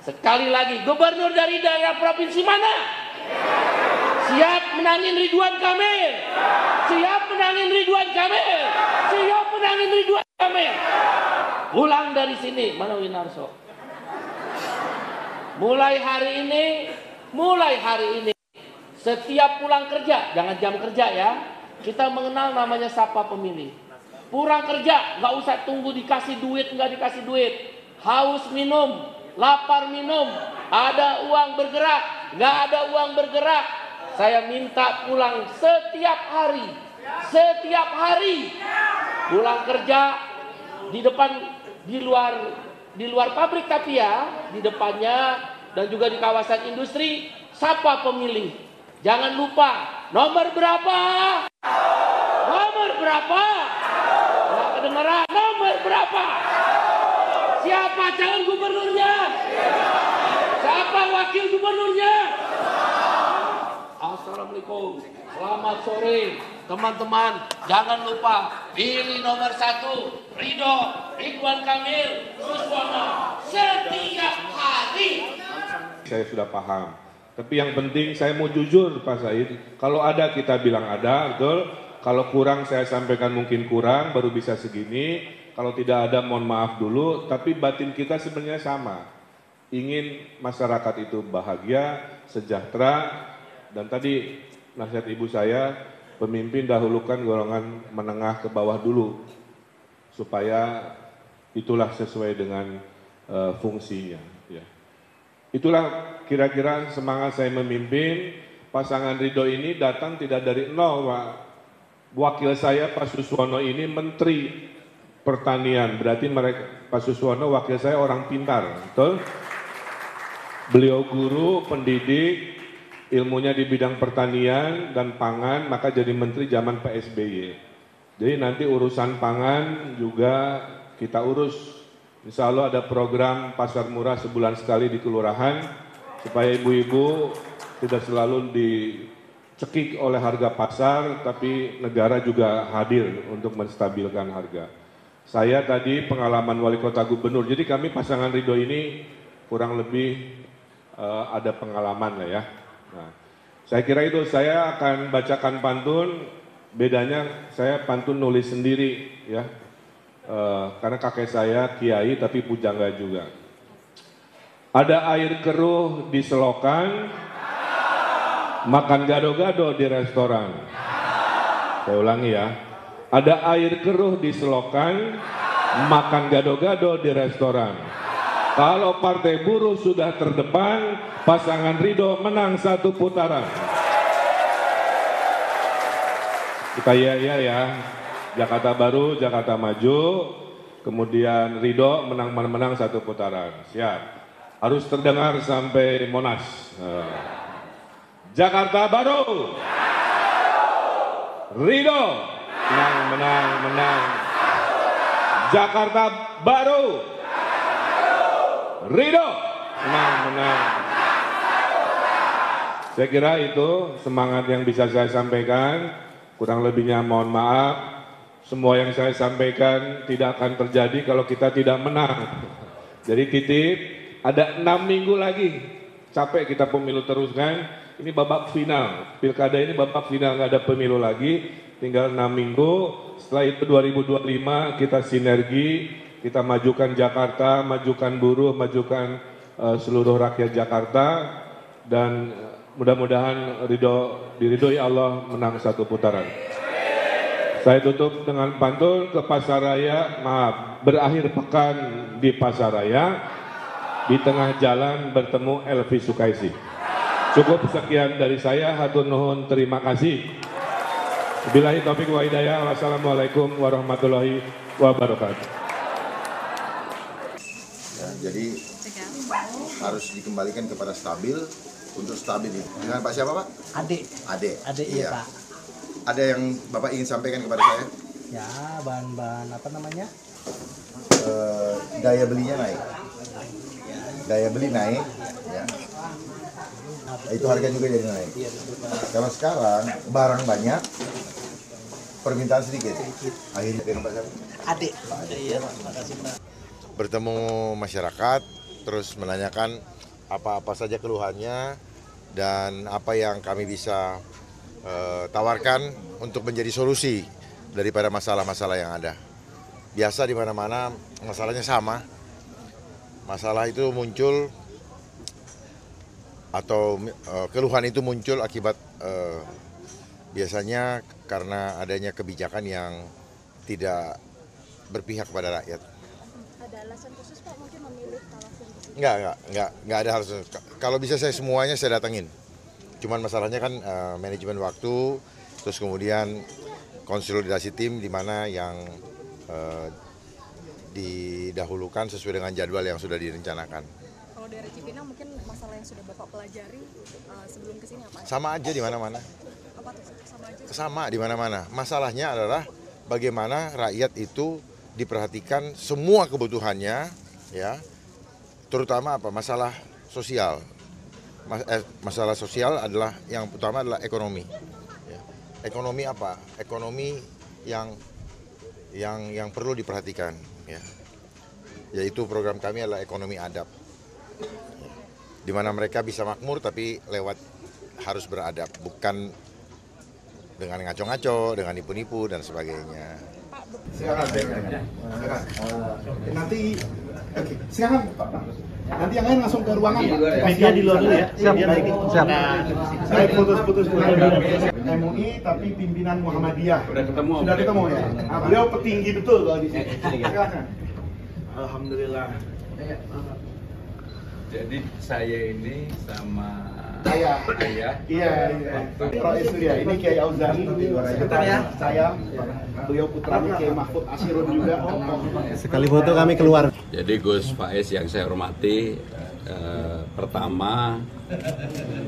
Sekali lagi, gubernur dari daerah provinsi mana? Siap menangin Ridwan Kamil. Siap menangin Ridwan Kamil. Siap menangin Ridwan Kamil. Pulang dari sini, mana Winarso? Mulai hari ini, mulai hari ini, setiap pulang kerja, jangan jam kerja ya, kita mengenal namanya sapa pemilih. Pulang kerja, nggak usah tunggu dikasih duit, nggak dikasih duit. Haus minum, lapar minum, ada uang bergerak, nggak ada uang bergerak. Saya minta pulang setiap hari, setiap hari pulang kerja di depan, di luar, di luar pabrik tapi ya, di depannya dan juga di kawasan industri, sapa pemilih. Jangan lupa nomor berapa? Nomor berapa? Nggak kedengeran nomor berapa? Siapa calon gubernurnya? Siapa wakil gubernurnya? Assalamualaikum. Selamat sore teman-teman. Jangan lupa pilih nomor satu Ridho Ridwan Kamil Suswono setiap hari. Saya sudah paham. Tapi yang penting saya mau jujur Pak Said. Kalau ada kita bilang ada, betul. Kalau kurang saya sampaikan mungkin kurang, baru bisa segini. Kalau tidak ada mohon maaf dulu. Tapi batin kita sebenarnya sama. Ingin masyarakat itu bahagia, sejahtera, dan tadi nasihat ibu saya, pemimpin dahulukan golongan menengah ke bawah dulu, supaya itulah sesuai dengan uh, fungsinya. Ya. Itulah kira-kira semangat saya memimpin. Pasangan Ridho ini datang tidak dari nol, Pak. Wakil saya Pak Suswono ini Menteri Pertanian, berarti mereka Pak Suswono wakil saya orang pintar, betul? Beliau guru, pendidik, ilmunya di bidang pertanian dan pangan, maka jadi menteri zaman PSBY. Jadi nanti urusan pangan juga kita urus. Insya Allah ada program pasar murah sebulan sekali di kelurahan, supaya ibu-ibu tidak selalu dicekik oleh harga pasar, tapi negara juga hadir untuk menstabilkan harga. Saya tadi pengalaman wali kota gubernur, jadi kami pasangan Ridho ini kurang lebih uh, ada pengalaman lah ya. Nah, saya kira itu saya akan bacakan pantun, bedanya saya pantun nulis sendiri ya, e, karena kakek saya kiai tapi pujangga juga. Ada air keruh di selokan, makan gado-gado di restoran. Saya ulangi ya, ada air keruh di selokan, makan gado-gado di restoran. Kalau partai buruh sudah terdepan, pasangan Ridho menang satu putaran. Kita ya ya ya, Jakarta Baru, Jakarta Maju, kemudian Ridho menang-menang satu putaran. Siap. Harus terdengar sampai Monas. Jakarta Baru. Ridho menang menang menang. Jakarta Baru. Ridho menang menang. Saya kira itu semangat yang bisa saya sampaikan. Kurang lebihnya mohon maaf. Semua yang saya sampaikan tidak akan terjadi kalau kita tidak menang. Jadi titip, ada enam minggu lagi. Capek kita pemilu terus kan. Ini babak final. Pilkada ini babak final, nggak ada pemilu lagi. Tinggal enam minggu. Setelah itu 2025 kita sinergi, kita majukan Jakarta, majukan buruh, majukan uh, seluruh rakyat Jakarta. Dan mudah-mudahan ridho diridhoi Allah menang satu putaran. Saya tutup dengan pantun ke Pasaraya, maaf, berakhir pekan di Pasaraya, di tengah jalan bertemu Elvi Sukaisi. Cukup sekian dari saya, hatur nuhun, terima kasih. Bilahi taufiq wa hidayah, wassalamualaikum warahmatullahi wabarakatuh. Ya, jadi harus dikembalikan kepada stabil untuk stabil ini. Dengan Pak siapa Pak? Adik. Adik. Adik iya, Pak. Ada yang Bapak ingin sampaikan kepada saya? Ya, bahan-bahan apa namanya? Eh, daya belinya naik. Daya beli naik. Ya. Itu harga juga jadi naik. Karena sekarang barang banyak, permintaan sedikit. Akhirnya dengan Pak? Adik. Iya, bertemu masyarakat terus menanyakan apa-apa saja keluhannya dan apa yang kami bisa eh, tawarkan untuk menjadi solusi daripada masalah-masalah yang ada. Biasa di mana-mana masalahnya sama. Masalah itu muncul atau eh, keluhan itu muncul akibat eh, biasanya karena adanya kebijakan yang tidak berpihak kepada rakyat. Ada alasan khusus Pak mungkin memilih di sini? Enggak, enggak, enggak, enggak ada harus. Kalau bisa saya semuanya saya datangin. Cuman masalahnya kan eh, manajemen waktu, terus kemudian konsolidasi tim di mana yang eh, didahulukan sesuai dengan jadwal yang sudah direncanakan. Kalau dari Cipinang mungkin masalah yang sudah Bapak pelajari eh, sebelum ke sini apa? Sama aja di mana-mana. Apa tuh? Sama aja. Sama di mana-mana. Masalahnya adalah bagaimana rakyat itu diperhatikan semua kebutuhannya, ya, terutama apa masalah sosial. Mas- eh, masalah sosial adalah yang utama adalah ekonomi. Ya. Ekonomi apa? Ekonomi yang yang yang perlu diperhatikan, ya. Yaitu program kami adalah ekonomi adab, di mana mereka bisa makmur tapi lewat harus beradab, bukan dengan ngaco-ngaco, dengan nipu-nipu dan sebagainya. Silakan, silakan. Nanti, silakan Pak. Nanti yang lain langsung ke ruangan. Pak. Media di luar dulu ya. Siap. Siap. Baik, putus-putus dulu. MUI tapi pimpinan Muhammadiyah. Sudah ketemu. Sudah ketemu ya. Nah, beliau petinggi betul kalau di sini. Silakan. Alhamdulillah. Jadi saya ini sama Saya. ayah Iya, iya. Roy Surya, ini Kiai Auzani, sekretaris saya. Beliau putranya Kiai Mahfud Asirun juga. Sekali foto kami keluar. Jadi Gus Faiz yang saya hormati, eh, pertama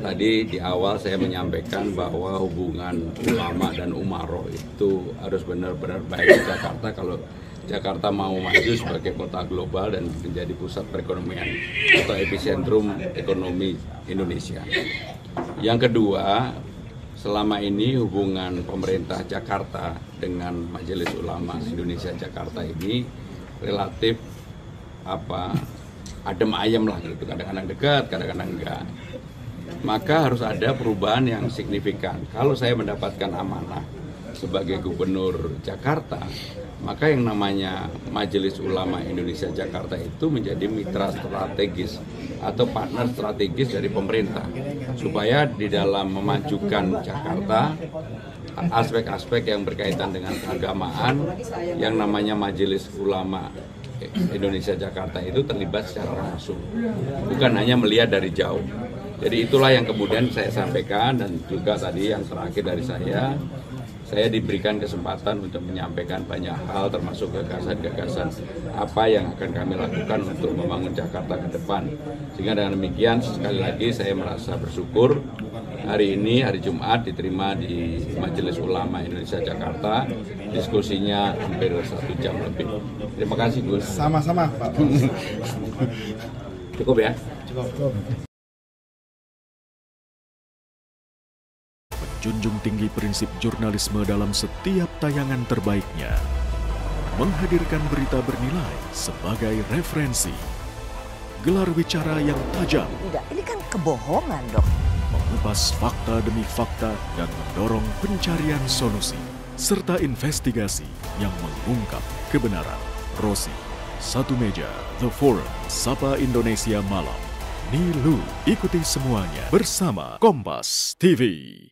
tadi di awal saya menyampaikan bahwa hubungan ulama dan umaro itu harus benar-benar baik di Jakarta kalau Jakarta mau maju sebagai kota global dan menjadi pusat perekonomian atau epicentrum ekonomi Indonesia. Yang kedua, selama ini hubungan pemerintah Jakarta dengan Majelis Ulama Indonesia Jakarta ini relatif apa adem ayem lah. Gitu kadang-kadang dekat kadang-kadang enggak. Maka harus ada perubahan yang signifikan. Kalau saya mendapatkan amanah sebagai gubernur Jakarta maka yang namanya Majelis Ulama Indonesia Jakarta itu menjadi mitra strategis atau partner strategis dari pemerintah. Supaya di dalam memajukan Jakarta aspek-aspek yang berkaitan dengan keagamaan yang namanya Majelis Ulama Indonesia Jakarta itu terlibat secara langsung. Bukan hanya melihat dari jauh. Jadi itulah yang kemudian saya sampaikan dan juga tadi yang terakhir dari saya saya diberikan kesempatan untuk menyampaikan banyak hal termasuk gagasan-gagasan apa yang akan kami lakukan untuk membangun Jakarta ke depan. Sehingga dengan demikian sekali lagi saya merasa bersyukur hari ini hari Jumat diterima di Majelis Ulama Indonesia Jakarta diskusinya hampir satu jam lebih. Terima kasih Gus. Sama-sama Pak. Cukup ya. Menjunjung tinggi prinsip jurnalisme dalam setiap tayangan terbaiknya. Menghadirkan berita bernilai sebagai referensi. Gelar bicara yang tajam, Tidak, ini kan kebohongan dok. mengupas fakta demi fakta dan mendorong pencarian solusi. Serta investigasi yang mengungkap kebenaran. Rosi, Satu Meja, The Forum, Sapa Indonesia Malam. Nilu, ikuti semuanya bersama Kompas TV.